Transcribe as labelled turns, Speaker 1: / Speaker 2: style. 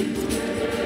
Speaker 1: Deus.